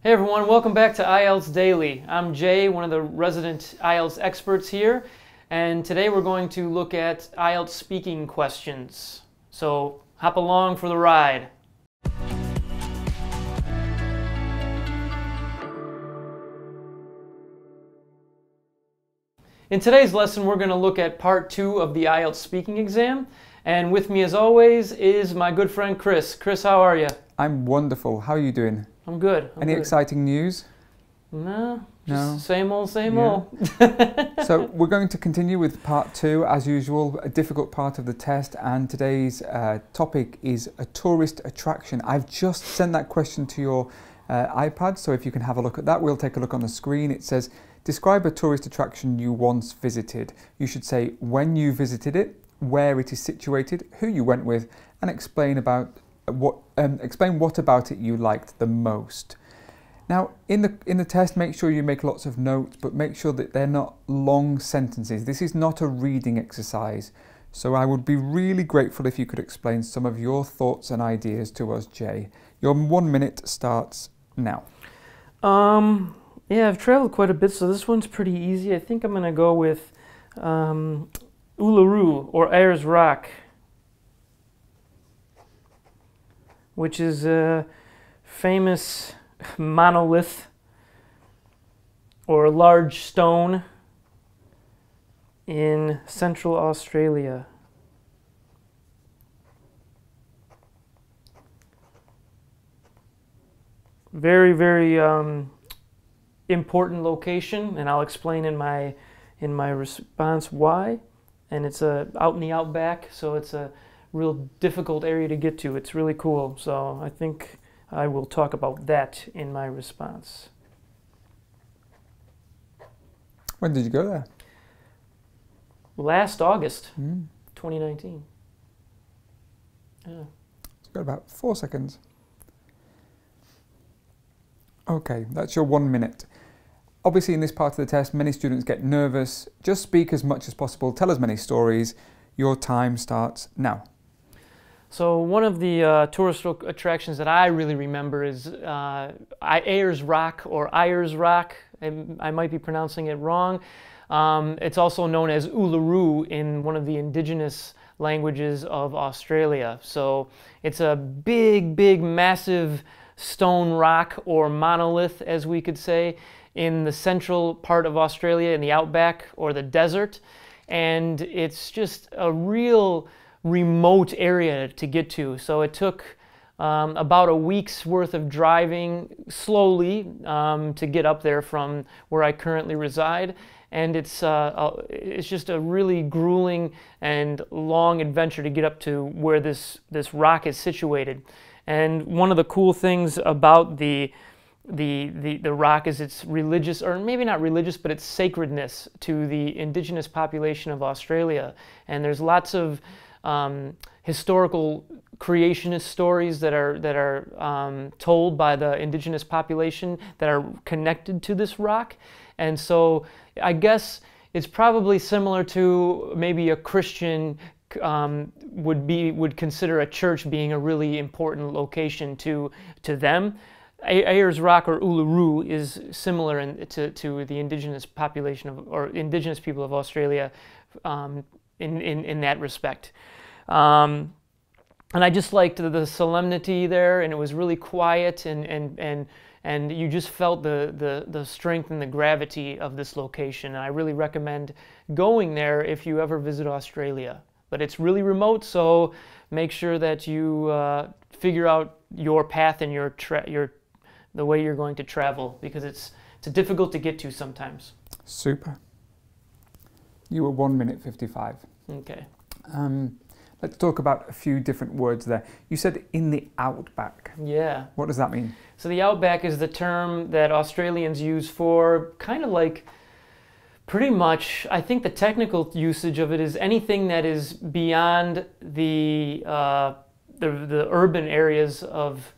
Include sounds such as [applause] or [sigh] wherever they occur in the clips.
Hey everyone, welcome back to IELTS Daily. I'm Jay, one of the resident IELTS experts here, and today we're going to look at IELTS speaking questions. So hop along for the ride. In today's lesson, we're going to look at part two of the IELTS speaking exam. And with me, as always, is my good friend Chris. Chris, how are you? I'm wonderful. How are you doing? I'm good. I'm Any good. exciting news? No, just No. same old, same Yeah. old. [laughs] so [laughs] we're going to continue with part two, as usual, a difficult part of the test. And today's uh, topic is a tourist attraction. I've just sent that question to your uh, iPad, so if you can have a look at that, we'll take a look on the screen. It says, describe a tourist attraction you once visited. You should say when you visited it, where it is situated, who you went with, and explain about what um, explain what about it you liked the most. Now, in the in the test, make sure you make lots of notes, but make sure that they're not long sentences. This is not a reading exercise. So I would be really grateful if you could explain some of your thoughts and ideas to us, Jay. Your one minute starts now. Um, yeah, I've traveled quite a bit, so this one's pretty easy. I think I'm gonna go with um, Uluru or Ayers Rock, which is a famous monolith or large stone in central Australia. Very, very um, important location, and I'll explain in my in my response why. And it's a out in the outback, so it's a real difficult area to get to. It's really cool. So I think I will talk about that in my response. When did you go there? Last August, Mm. 2019. Yeah. It's got about four seconds. Okay, that's your one minute. Obviously, in this part of the test, many students get nervous. Just speak as much as possible, tell as many stories. Your time starts now. So one of the uh, tourist attractions that I really remember is uh, Ayers Rock or Ayers Rock. I, might be pronouncing it wrong. Um, it's also known as Uluru in one of the indigenous languages of Australia. So it's a big, big, massive stone rock or monolith, as we could say, in the central part of Australia, in the outback or the desert. And it's just a real remote area to get to. So it took um, about a week's worth of driving slowly um, to get up there from where I currently reside. And it's, uh, it's just a really grueling and long adventure to get up to where this, this rock is situated. And one of the cool things about the, the, the, the rock is its religious, or maybe not religious, but its sacredness to the indigenous population of Australia. And there's lots of um, historical creationist stories that are that are um, told by the indigenous population that are connected to this rock, and so I guess it's probably similar to maybe a Christian um, would be would consider a church being a really important location to to them. Ayers Rock or Uluru is similar in, to, to the indigenous population of, or indigenous people of Australia um, in, in, in that respect. Um, and I just liked the, the solemnity there, and it was really quiet, and, and, and, and you just felt the, the, the strength and the gravity of this location. And I really recommend going there if you ever visit Australia. But it's really remote, so make sure that you uh, figure out your path and your, your the way you're going to travel because it's it's difficult to get to sometimes. Super. You were one minute 55. Okay. Um, let's talk about a few different words there. You said in the outback. Yeah. What does that mean? So the outback is the term that Australians use for kind of like pretty much I think the technical usage of it is anything that is beyond the uh, the, the urban areas of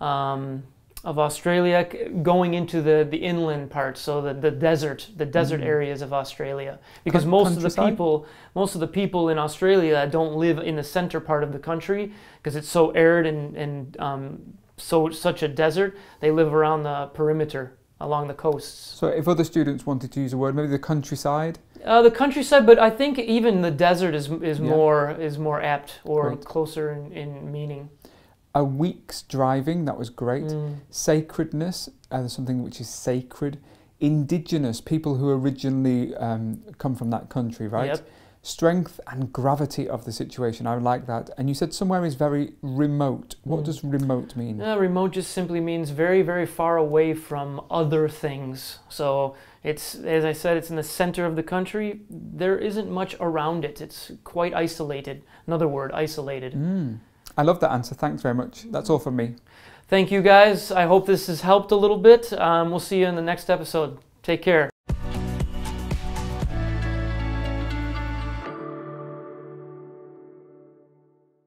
um, of Australia going into the, the inland parts, so the, the desert, the desert Mhm. areas of Australia. Because most of the people, most of the people in Australia don't live in the center part of the country because it's so arid and, and um, so such a desert, they live around the perimeter along the coasts. So if other students wanted to use a word, maybe the countryside. Uh, the countryside, but I think even the desert is is Yeah. more is more apt or Great. closer in, in meaning. A week's driving, that was great. Mm. Sacredness, uh, something which is sacred. Indigenous, people who originally um, come from that country, right? Yep. Strength and gravity of the situation, I like that. And you said somewhere is very remote. What Mm. does remote mean? Uh, remote just simply means very, very far away from other things. So it's, as I said, it's in the center of the country. There isn't much around it. It's quite isolated. Another word, isolated. Mm. I love that answer. Thanks very much. That's all from me. Thank you guys. I hope this has helped a little bit. Um, we'll see you in the next episode. Take care.